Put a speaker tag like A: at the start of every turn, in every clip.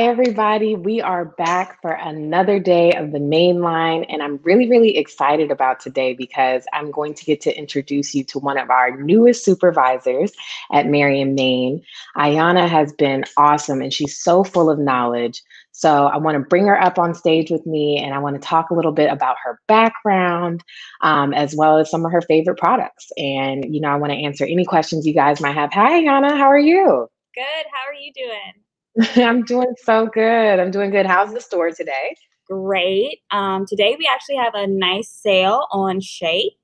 A: Hi, everybody. We are back for another day of the main line. And I'm really, really excited about today because I'm going to get to introduce you to one of our newest supervisors at Marion, Maine. Alyana has been awesome and she's so full of knowledge. So I want to bring her up on stage with me and I want to talk a little bit about her background um, as well as some of her favorite products. And, you know, I want to answer any questions you guys might have. Hi, Alyana. How are you?
B: Good. How are you doing?
A: I'm doing so good. I'm doing good. How's the store today?
B: Great. Um, today we actually have a nice sale on shake.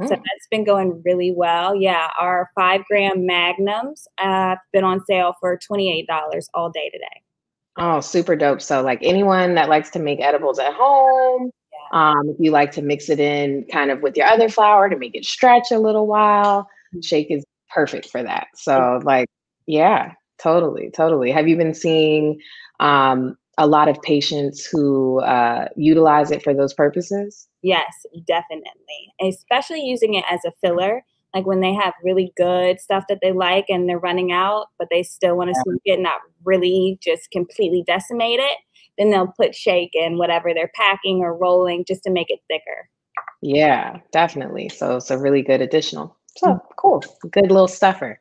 B: Mm. So that's been going really well. Yeah, our five gram magnums have been on sale for $28 all day today.
A: Oh, super dope. So, like anyone that likes to make edibles at home, yeah. um, if you like to mix it in kind of with your other flour to make it stretch a little while, mm-hmm. shake is perfect for that. So, like, yeah, Totally, totally. Have you been seeing um, a lot of patients who uh, utilize it for those purposes?
B: Yes, definitely. Especially using it as a filler, like when they have really good stuff that they like and they're running out, but they still want to yeah. smoke it, not really just completely decimate it. Then they'll put shake in whatever they're packing or rolling just to make it thicker.
A: Yeah, definitely. So it's a really good additional. So mm. cool, good little stuffer.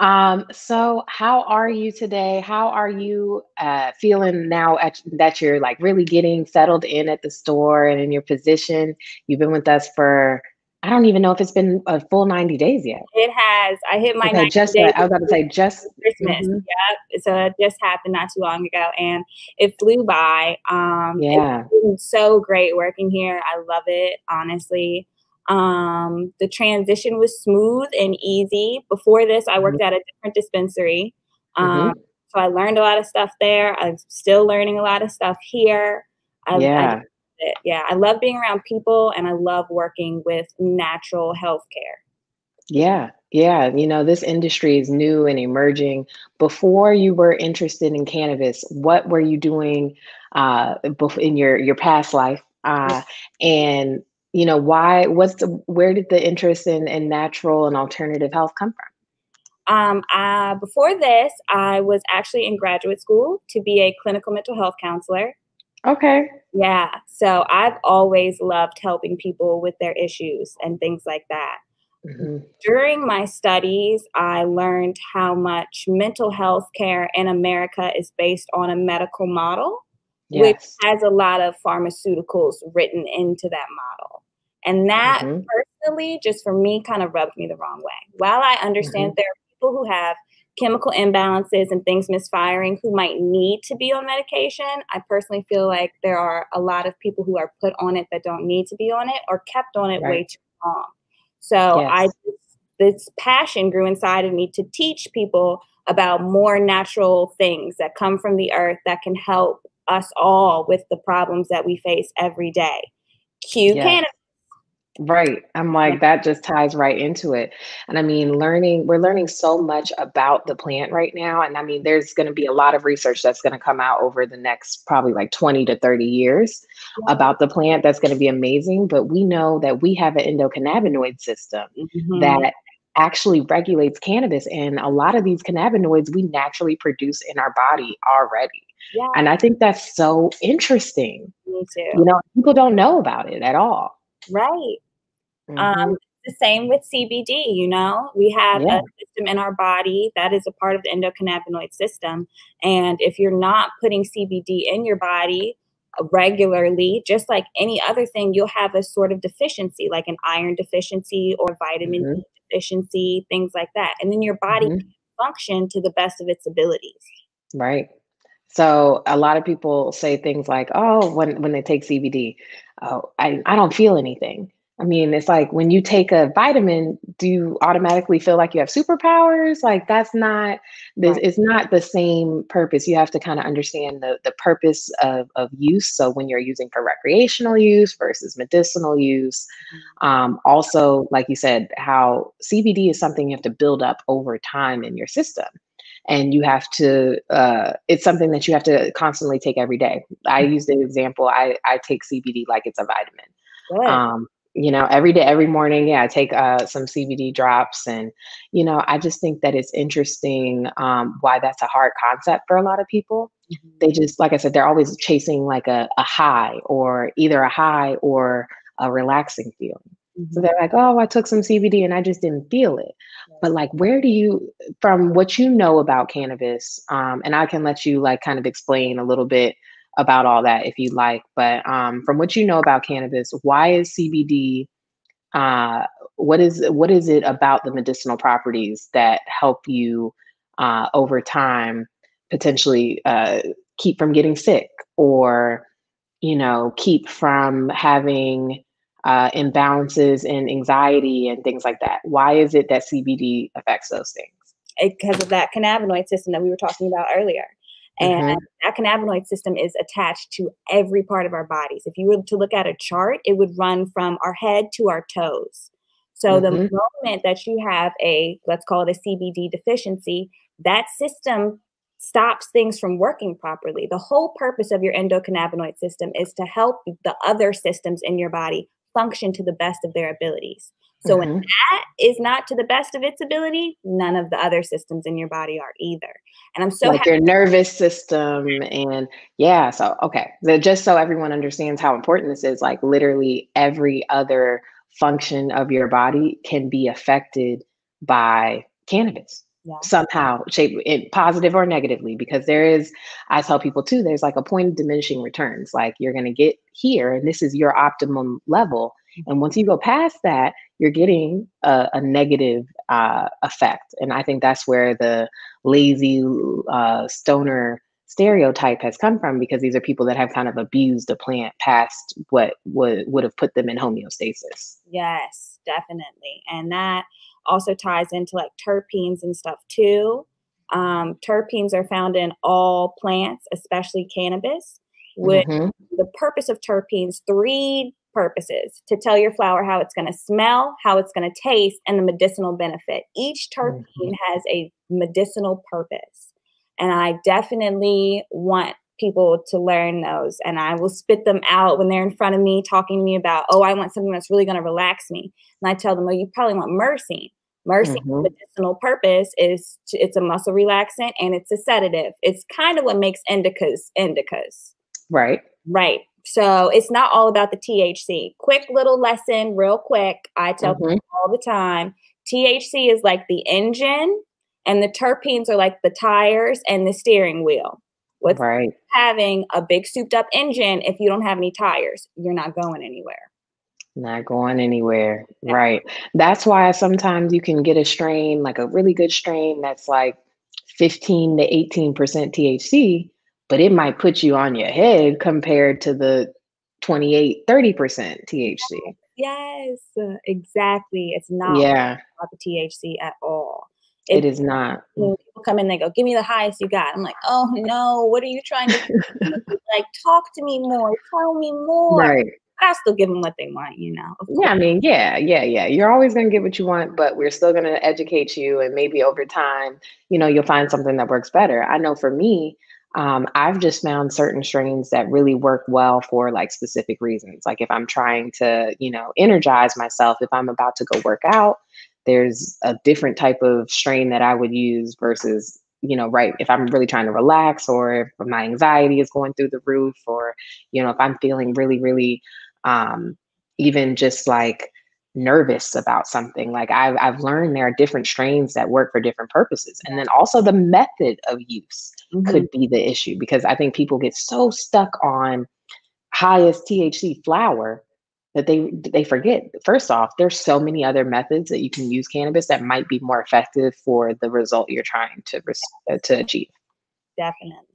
A: Um, so how are you today? How are you uh, feeling now at, that you're like really getting settled in at the store and in your position? You've been with us for I don't even know if it's been a full 90 days yet.
B: It has. I hit my
A: okay, just days I was about to say just
B: Christmas. Mm-hmm. Yep. So it just happened not too long ago and it flew by. Um
A: yeah.
B: It's so great working here. I love it, honestly. Um, the transition was smooth and easy. Before this, I worked mm-hmm. at a different dispensary. Um, mm-hmm. So I learned a lot of stuff there. I'm still learning a lot of stuff here.
A: I, yeah.
B: I, yeah, I love being around people and I love working with natural health care.
A: Yeah, yeah. You know, this industry is new and emerging. Before you were interested in cannabis, what were you doing uh, in your your past life? Uh, and you know why what's the where did the interest in, in natural and alternative health come from
B: um, uh, before this i was actually in graduate school to be a clinical mental health counselor
A: okay
B: yeah so i've always loved helping people with their issues and things like that mm-hmm. during my studies i learned how much mental health care in america is based on a medical model yes. which has a lot of pharmaceuticals written into that model. And that mm-hmm. personally, just for me, kind of rubbed me the wrong way. While I understand mm-hmm. there are people who have chemical imbalances and things misfiring who might need to be on medication, I personally feel like there are a lot of people who are put on it that don't need to be on it or kept on it right. way too long. So yes. I this passion grew inside of me to teach people about more natural things that come from the earth that can help us all with the problems that we face every day. Cue cannabis.
A: Right. I'm like, that just ties right into it. And I mean, learning, we're learning so much about the plant right now. And I mean, there's going to be a lot of research that's going to come out over the next probably like 20 to 30 years yeah. about the plant that's going to be amazing. But we know that we have an endocannabinoid system mm-hmm. that actually regulates cannabis. And a lot of these cannabinoids we naturally produce in our body already. Yeah. And I think that's so interesting.
B: Me too.
A: You know, people don't know about it at all.
B: Right. Um, mm-hmm. Um, the same with CBD, you know, we have yeah. a system in our body that is a part of the endocannabinoid system. And if you're not putting CBD in your body uh, regularly, just like any other thing, you'll have a sort of deficiency, like an iron deficiency or vitamin mm-hmm. D deficiency, things like that. And then your body mm-hmm. function to the best of its abilities.
A: Right. So a lot of people say things like, "Oh, when when they take CBD, oh, I I don't feel anything." I mean, it's like when you take a vitamin, do you automatically feel like you have superpowers? Like that's not this it's not the same purpose. You have to kind of understand the the purpose of of use. So when you're using for recreational use versus medicinal use, mm-hmm. um, also like you said, how CBD is something you have to build up over time in your system and you have to uh, it's something that you have to constantly take every day i mm-hmm. use the example i i take cbd like it's a vitamin um, you know every day every morning yeah i take uh, some cbd drops and you know i just think that it's interesting um, why that's a hard concept for a lot of people mm-hmm. they just like i said they're always chasing like a, a high or either a high or a relaxing feeling mm-hmm. so they're like oh i took some cbd and i just didn't feel it but like where do you from what you know about cannabis um, and i can let you like kind of explain a little bit about all that if you'd like but um, from what you know about cannabis why is cbd uh, what is what is it about the medicinal properties that help you uh, over time potentially uh, keep from getting sick or you know keep from having uh, imbalances and anxiety and things like that? Why is it that cbd affects those things?
B: Because of that cannabinoid system that we were talking about earlier and mm-hmm. that cannabinoid system is attached to every part of our bodies. If you were to look at a chart, it would run from our head to our toes. So mm-hmm. the moment that you have a, let's call it a CBD deficiency, that system stops things from working properly. The whole purpose of your endocannabinoid system is to help the other systems in your body function to the best of their abilities. So mm-hmm. when that is not to the best of its ability, none of the other systems in your body are either. And I'm so
A: like happy- your nervous system and yeah. So okay, so just so everyone understands how important this is, like literally every other function of your body can be affected by cannabis yeah. somehow shape it positive or negatively because there is i tell people too there's like a point of diminishing returns like you're going to get here and this is your optimum level and once you go past that you're getting a, a negative uh, effect and i think that's where the lazy uh, stoner stereotype has come from because these are people that have kind of abused the plant past what would would have put them in homeostasis
B: yes definitely and that also ties into like terpenes and stuff too. Um, terpenes are found in all plants, especially cannabis. With mm-hmm. the purpose of terpenes, three purposes to tell your flower how it's going to smell, how it's going to taste, and the medicinal benefit. Each terpene mm-hmm. has a medicinal purpose. And I definitely want people to learn those. And I will spit them out when they're in front of me talking to me about, oh, I want something that's really going to relax me. And I tell them, oh, you probably want myrcene. Myrcene mm-hmm. medicinal purpose is to, it's a muscle relaxant and it's a sedative. It's kind of what makes indicas indicas.
A: Right.
B: Right. So it's not all about the THC. Quick little lesson, real quick. I tell mm-hmm. people all the time THC is like the engine, and the terpenes are like the tires and the steering wheel. What's right. having a big souped up engine if you don't have any tires? You're not going anywhere.
A: Not going anywhere. Yeah. Right. That's why sometimes you can get a strain, like a really good strain that's like 15 to 18% THC, but it might put you on your head compared to the 28, 30% THC.
B: Yes, exactly. It's not yeah. about the THC at all.
A: It, it is not.
B: People come in, they go, "Give me the highest you got." I'm like, "Oh no, what are you trying to do? like? Talk to me more. Tell me more." Right. I still give them what they want, you know.
A: Yeah, I mean, yeah, yeah, yeah. You're always going to get what you want, but we're still going to educate you, and maybe over time, you know, you'll find something that works better. I know for me, um, I've just found certain strains that really work well for like specific reasons. Like if I'm trying to, you know, energize myself, if I'm about to go work out, there's a different type of strain that I would use versus you know, right, if I'm really trying to relax or if my anxiety is going through the roof or, you know, if I'm feeling really, really um, even just like nervous about something. Like I've, I've learned there are different strains that work for different purposes. And then also the method of use mm-hmm. could be the issue because I think people get so stuck on highest THC flower that they they forget. First off there's so many other methods that you can use cannabis that might be more effective for the result you're trying to uh, to achieve.
B: Definitely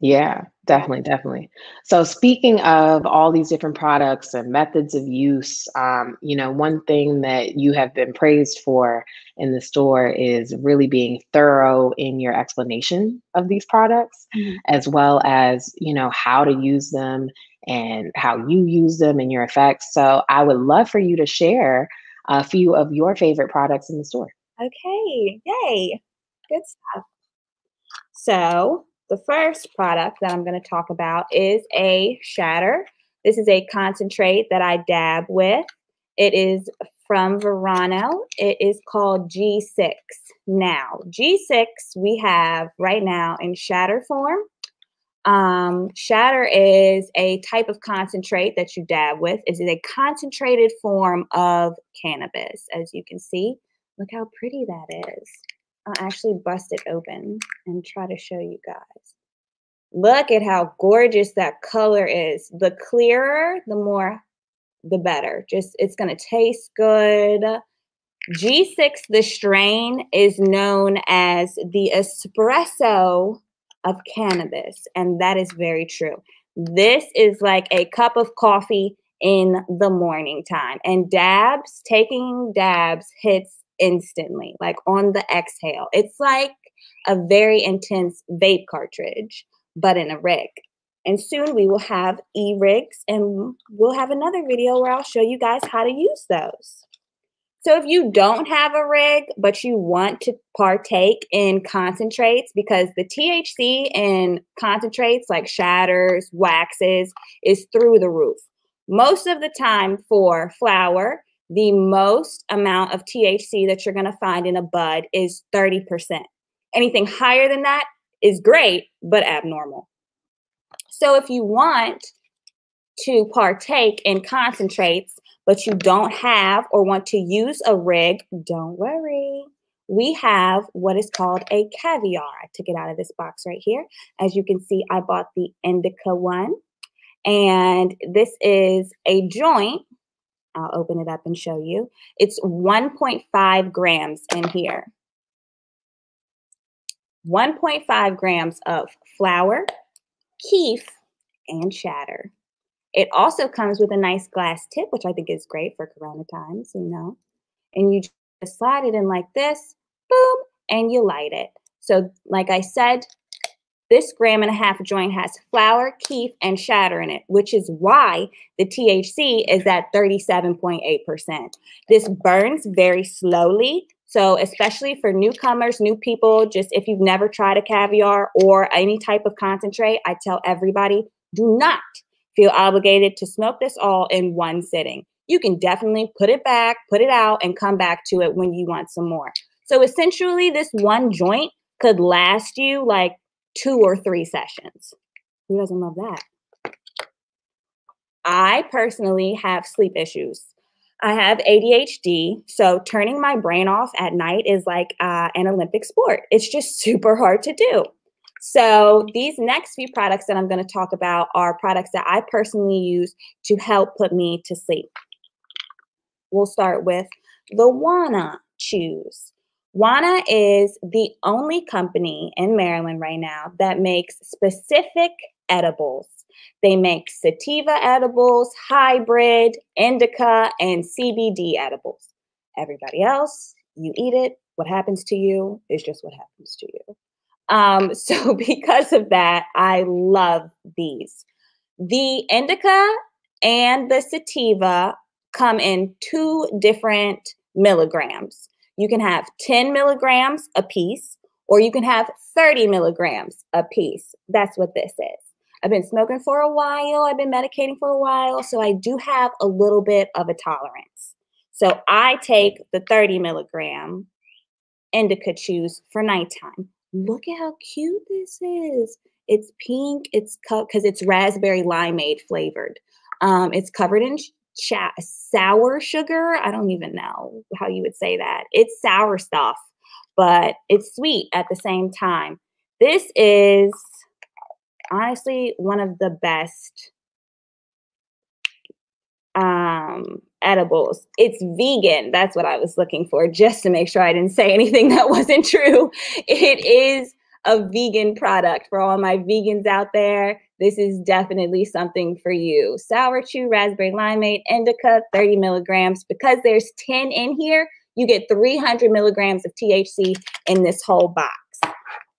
A: yeah, definitely, definitely. So speaking of all these different products and methods of use, um, you know, one thing that you have been praised for in the store is really being thorough in your explanation of these products, mm-hmm. as well as, you know, how to use them and how you use them and your effects. So I would love for you to share a few of your favorite products in the store.
B: Okay, yay. Good stuff. So the first product that I'm going to talk about is a shatter. This is a concentrate that I dab with. It is from Verano. It is called G6. Now, G6 we have right now in shatter form, Um, shatter is a type of concentrate that you dab with. It is a concentrated form of cannabis, as you can see. Look how pretty that is. I'll actually bust it open and try to show you guys. Look at how gorgeous that color is. The clearer, the more, the better. Just, it's going to taste good. G6, the strain, is known as the espresso of cannabis. And that is very true. This is like a cup of coffee in the morning time. And dabs, taking dabs hits instantly, like on the exhale. It's like a very intense vape cartridge, but in a rig. And soon we will have e rigs, and we'll have another video where I'll show you guys how to use those. So if you don't have a rig, but you want to partake in concentrates, because the THC in concentrates like shatters, waxes, is through the roof. Most of the time for flower, the most amount of THC that you're going to find in a bud is 30%. Anything higher than that is great, but abnormal. So if you want to partake in concentrates, but you don't have or want to use a rig, don't worry. We have what is called a caviar. I took it out of this box right here. As you can see, I bought the indica one. And this is a joint. I'll open it up and show you. It's 1.5 grams in here. 1.5 grams of flour, keef, and shatter. It also comes with a nice glass tip, which I think is great for Corona times, you know. And you just slide it in like this, boom, and you light it. So, like I said, this gram and a half joint has flower, keef, and shatter in it, which is why the THC is at 37.8%. This burns very slowly. So, especially for newcomers, new people, just if you've never tried a caviar or any type of concentrate, I tell everybody do not feel obligated to smoke this all in one sitting. You can definitely put it back, put it out, and come back to it when you want some more. So essentially, this one joint could last you like two or three sessions. Who doesn't love that? I personally have sleep issues. I have ADHD, so turning my brain off at night is like uh, an Olympic sport. It's just super hard to do. So these next few products that I'm going to talk about are products that I personally use to help put me to sleep. We'll start with the Wana Chews. Wana is the only company in Maryland right now that makes specific edibles. They make sativa edibles, hybrid, indica, and CBD edibles. Everybody else, you eat it. What happens to you is just what happens to you. Um, so because of that, I love these. The indica and the sativa come in two different milligrams. You can have 10 milligrams a piece, or you can have 30 milligrams a piece. That's what this is. I've been smoking for a while, I've been medicating for a while, so I do have a little bit of a tolerance. So I take the 30 milligram indica chews for nighttime look at how cute this is. It's pink. It's because it's raspberry limeade flavored. Um, it's covered in sour sugar. I don't even know how you would say that. It's sour stuff, but it's sweet at the same time. This is honestly one of the best um, edibles. It's vegan. That's what I was looking for, just to make sure I didn't say anything that wasn't true. It is a vegan product for all my vegans out there. This is definitely something for you. Sour chew, raspberry limeade, indica, 30 milligrams. Because there's 10 in here, you get 300 milligrams of THC in this whole box.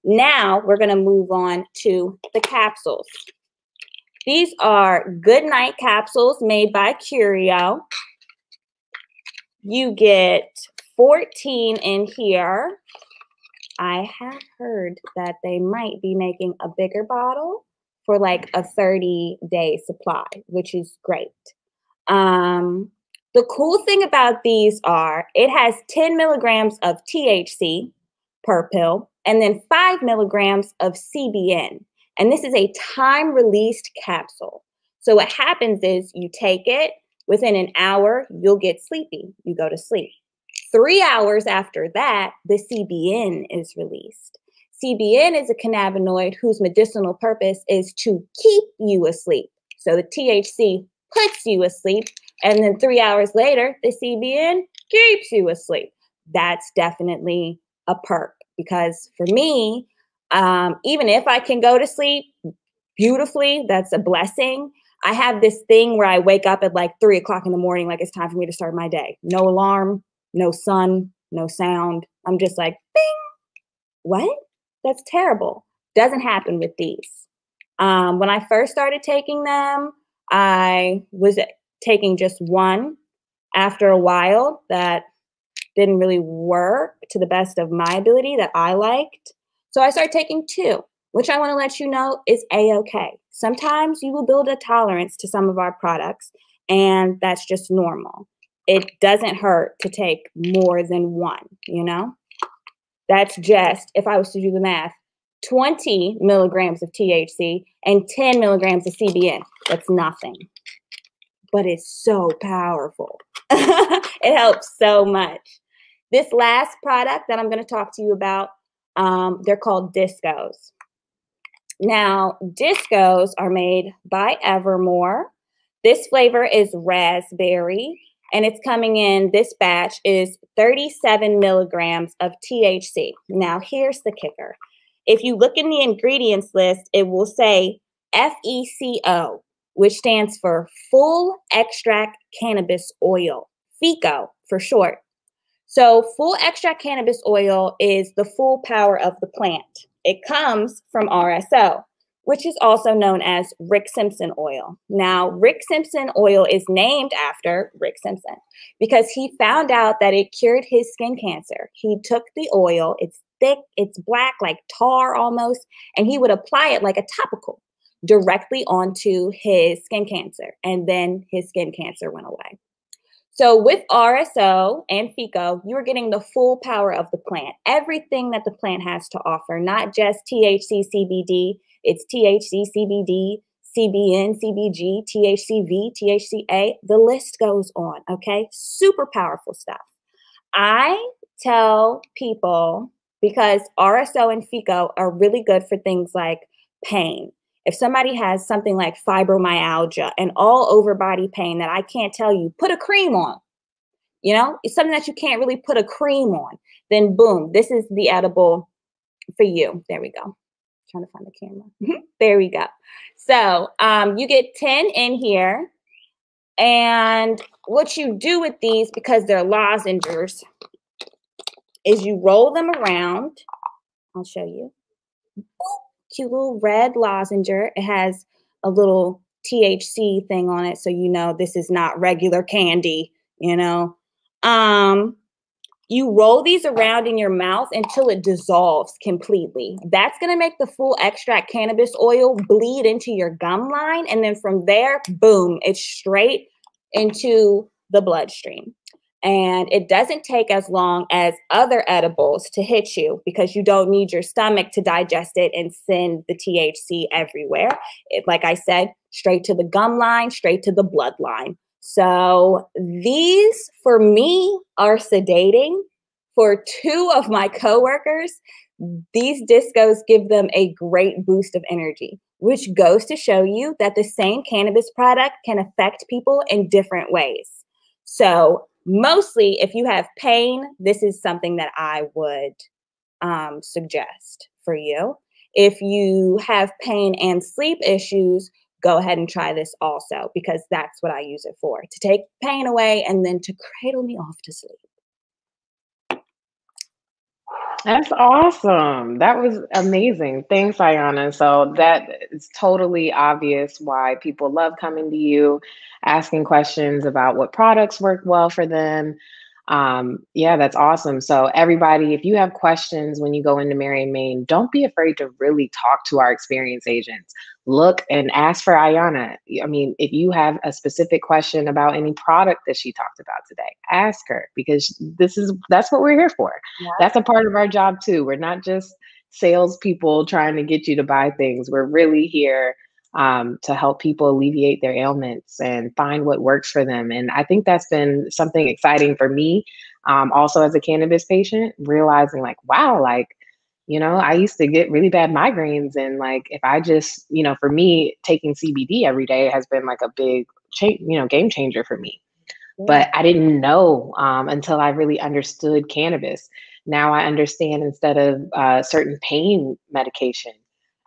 B: Now we're going to move on to the capsules. These are good night capsules made by Curio. You get 14 in here. I have heard that they might be making a bigger bottle for like a 30 day supply, which is great. Um, the cool thing about these are it has 10 milligrams of THC per pill and then five milligrams of CBN. And this is a time released capsule. So what happens is you take it, within an hour, you'll get sleepy. You go to sleep. Three hours after that, the CBN is released. CBN is a cannabinoid whose medicinal purpose is to keep you asleep. So the THC puts you asleep, and then three hours later, the CBN keeps you asleep. That's definitely a perk because for me, um, even if I can go to sleep beautifully, that's a blessing. I have this thing where I wake up at like three o'clock in the morning, like it's time for me to start my day. No alarm, no sun, no sound. I'm just like, bing. What? That's terrible. Doesn't happen with these. Um, when I first started taking them, I was taking just one. After a while, that didn't really work to the best of my ability that I liked. So I started taking two, which I want to let you know is a okay. Sometimes you will build a tolerance to some of our products, and that's just normal. It doesn't hurt to take more than one, you know? That's just, if I was to do the math, 20 milligrams of THC and 10 milligrams of CBN. That's nothing. But it's so powerful. it helps so much. This last product that I'm going to talk to you about, um, they're called discos. Now, discos are made by Evermore. This flavor is raspberry, and it's coming in, this batch is 37 milligrams of THC. Now, here's the kicker. If you look in the ingredients list, it will say FECO, which stands for Full Extract Cannabis Oil, FECO for short. So, full extract cannabis oil is the full power of the plant. It comes from RSO, which is also known as Rick Simpson oil. Now, Rick Simpson oil is named after Rick Simpson because he found out that it cured his skin cancer. He took the oil, it's thick, it's black, like tar almost, and he would apply it like a topical directly onto his skin cancer. And then his skin cancer went away. So with RSO and FECO, you're getting the full power of the plant, everything that the plant has to offer, not just THC, CBD, it's THC, CBD, CBN, CBG, THCV, THCA. The list goes on. Okay. Super powerful stuff. I tell people because RSO and FECO are really good for things like pain. If somebody has something like fibromyalgia and all over body pain that I can't tell you, put a cream on. You know, it's something that you can't really put a cream on. Then boom, this is the edible for you. There we go trying to find the camera. there we go. So um, you get 10 in here. And what you do with these, because they're lozenges, is you roll them around. I'll show you. Cute little red lozenger. It has a little THC thing on it, so you know this is not regular candy, you know. Um, you roll these around in your mouth until it dissolves completely. That's going to make the full extract cannabis oil bleed into your gum line. And then from there, boom, it's straight into the bloodstream. And it doesn't take as long as other edibles to hit you because you don't need your stomach to digest it and send the THC everywhere. It, like I said, straight to the gum line, straight to the bloodline. So these for me are sedating. For two of my coworkers, these discos give them a great boost of energy, which goes to show you that the same cannabis product can affect people in different ways. So, mostly if you have pain, this is something that I would um, suggest for you. If you have pain and sleep issues, go ahead and try this also because that's what I use it for to take pain away and then to cradle me off to sleep.
A: That's awesome. That was amazing. Thanks, Alyana. So that is totally obvious why people love coming to you, asking questions about what products work well for them, um, yeah, that's awesome. So, everybody, if you have questions when you go into Mary and Main, don't be afraid to really talk to our experience agents. Look and ask for Alyana. I mean, if you have a specific question about any product that she talked about today, ask her because this is that's what we're here for. Yeah. That's a part of our job too. We're not just salespeople trying to get you to buy things. We're really here um, to help people alleviate their ailments and find what works for them. And I think that's been something exciting for me, um, also as a cannabis patient, realizing like, wow, like, you know, I used to get really bad migraines. And like, if I just, you know, for me, taking CBD every day has been like a big, cha- you know, game changer for me. But I didn't know um, until I really understood cannabis. Now I understand instead of uh, certain pain medication,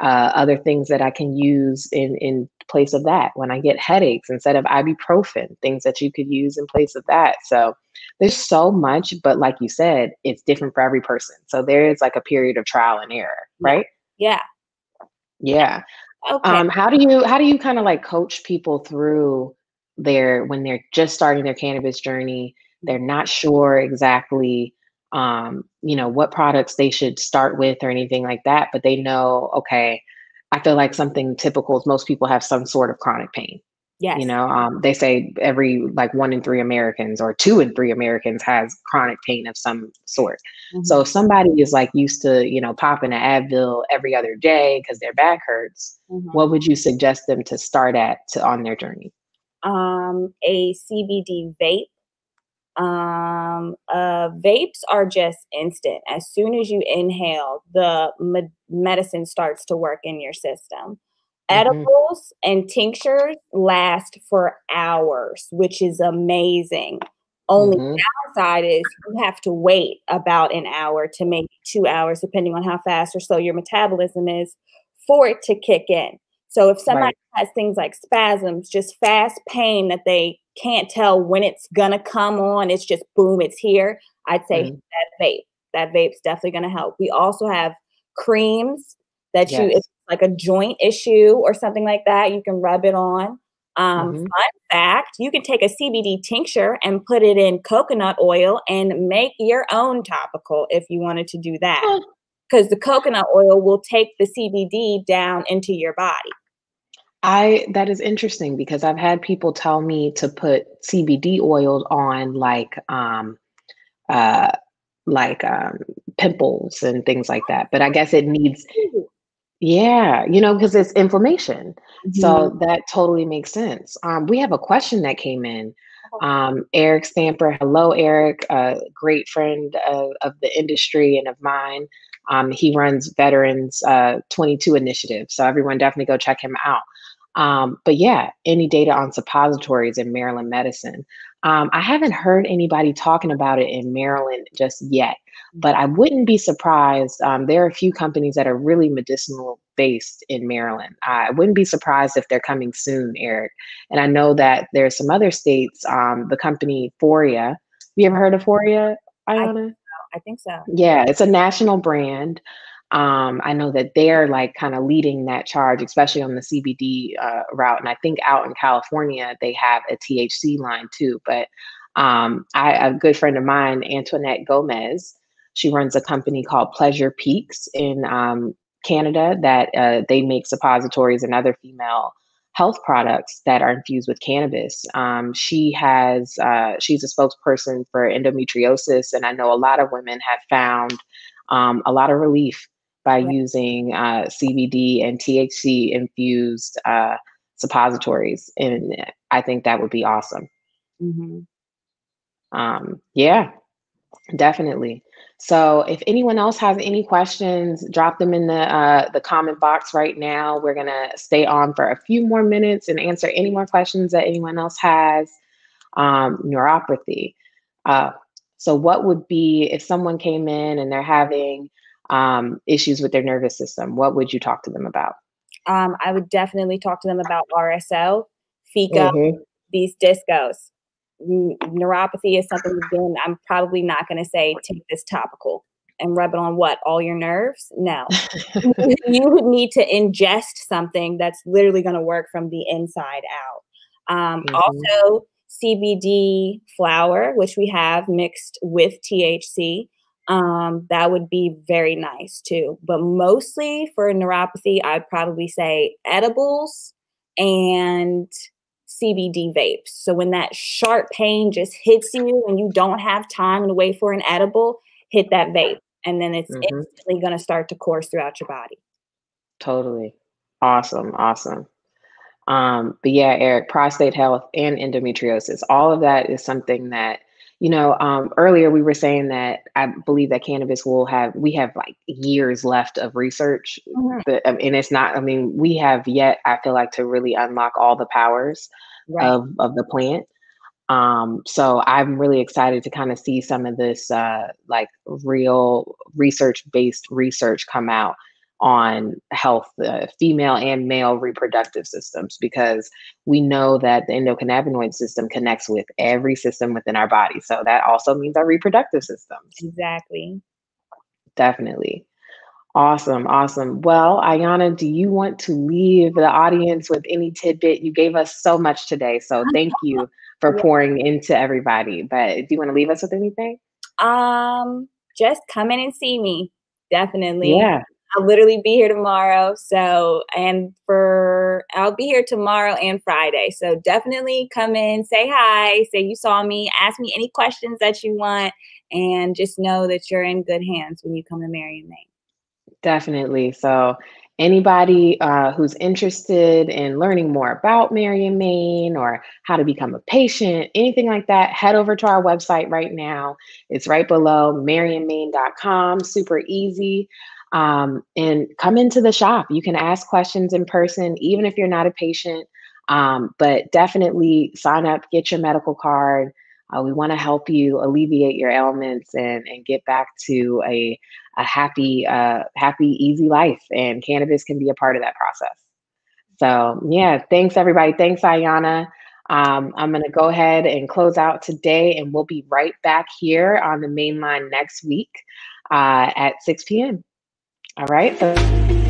A: uh, other things that I can use in in place of that. When I get headaches, instead of ibuprofen, things that you could use in place of that. So there's so much, but like you said, it's different for every person. So there is like a period of trial and error, right?
B: Yeah.
A: Yeah. Okay. Um, how do you how do you kind of like coach people through their when they're just starting their cannabis journey? They're not sure exactly um, you know, what products they should start with or anything like that, but they know, okay, I feel like something typical is most people have some sort of chronic pain.
B: Yes.
A: You know, um, they say every like one in three Americans or two in three Americans has chronic pain of some sort. Mm-hmm. So if somebody is like used to, you know, popping an Advil every other day because their back hurts, mm-hmm. what would you suggest them to start at to on their journey?
B: Um, a CBD vape um, uh, vapes are just instant. As soon as you inhale, the me- medicine starts to work in your system. Mm-hmm. Edibles and tinctures last for hours, which is amazing. Only mm-hmm. downside is you have to wait about an hour to maybe two hours, depending on how fast or slow your metabolism is, for it to kick in. So if somebody right. has things like spasms, just fast pain that they can't tell when it's gonna come on, it's just boom, it's here. I'd say mm-hmm. that vape. That vape's definitely gonna help. We also have creams that yes. you it's like a joint issue or something like that, you can rub it on. Um, mm-hmm. Fun fact: you can take a CBD tincture and put it in coconut oil and make your own topical if you wanted to do that. Because the coconut oil will take the CBD down into your body.
A: I that is interesting because I've had people tell me to put CBD oil on like um uh like um pimples and things like that. But I guess it needs yeah, you know, because it's inflammation. Mm-hmm. So that totally makes sense. Um, we have a question that came in. Um, Eric Stamper, hello, Eric, a great friend of, of the industry and of mine. Um, he runs Veterans uh, 22 Initiative. So everyone definitely go check him out. Um, but yeah, any data on suppositories in Maryland medicine. Um, I haven't heard anybody talking about it in Maryland just yet, but I wouldn't be surprised. Um, there are a few companies that are really medicinal based in Maryland. I wouldn't be surprised if they're coming soon, Eric. And I know that there's some other states, um, the company Foria. Have you ever heard of Foria,
B: Alyana? I, I think so.
A: Yeah, it's a national brand. Um, I know that they're like kind of leading that charge, especially on the CBD uh, route. And I think out in California, they have a THC line too. But um, I, a good friend of mine, Antoinette Gomez, she runs a company called Pleasure Peaks in um, Canada that uh, they make suppositories and other female health products that are infused with cannabis. Um, she has, uh, she's a spokesperson for endometriosis, and I know a lot of women have found um, a lot of relief by using uh, CBD and THC infused uh, suppositories. And I think that would be awesome. Mm-hmm. Um, yeah, definitely. So if anyone else has any questions, drop them in the uh, the comment box right now. We're gonna stay on for a few more minutes and answer any more questions that anyone else has. Um, neuropathy. Uh, so what would be if someone came in and they're having um, issues with their nervous system, what would you talk to them about?
B: Um, I would definitely talk to them about RSO, FECO, mm-hmm. these discos. neuropathy is something again, I'm probably not going to say take this topical and rub it on what all your nerves. No, you would need to ingest something that's literally going to work from the inside out. Um, mm-hmm. Also, CBD flower, which we have mixed with THC um, that would be very nice too. But mostly for neuropathy, I'd probably say edibles and CBD vapes. So when that sharp pain just hits you and you don't have time to wait for an edible, hit that vape. and then it's mm-hmm. instantly going to start to course throughout your body.
A: Totally. Awesome. Awesome. Um, but yeah, Eric, prostate health and endometriosis, all of that is something that, you know, um, earlier we were saying that I believe that cannabis will have, we have like years left of research. Mm-hmm. But, um, and it's not, I mean, we have yet, I feel like, to really unlock all the powers right. of, of the plant. Um, so I'm really excited to kind of see some of this uh, like real research based research come out on health, uh, female and male reproductive systems, because we know that the endocannabinoid system connects with every system within our body. So that also means our reproductive systems.
B: Exactly.
A: Definitely. Awesome, awesome. Well, Alyana, do you want to leave the audience with any tidbit? You gave us so much today. So thank you for pouring into everybody. But do you want to leave us with anything?
B: Um, just come in and see me. Definitely.
A: Yeah.
B: I'll literally be here tomorrow. So, and for, I'll be here tomorrow and Friday. So definitely come in, say hi, say you saw me, ask me any questions that you want, and just know that you're in good hands when you come to Mary and Main.
A: Definitely. So, anybody uh, who's interested in learning more about Mary and Main, or how to become a patient, anything like that, head over to our website right now. It's right below maryandmain.com, super easy. Um, and come into the shop. You can ask questions in person, even if you're not a patient. Um, but definitely sign up, get your medical card. Uh, we want to help you alleviate your ailments and, and get back to a, a happy, uh, happy, easy life. And cannabis can be a part of that process. So, yeah, thanks everybody. Thanks, Alyana. Um, I'm going to go ahead and close out today, and we'll be right back here on the main line next week uh, at 6 p.m. All right. So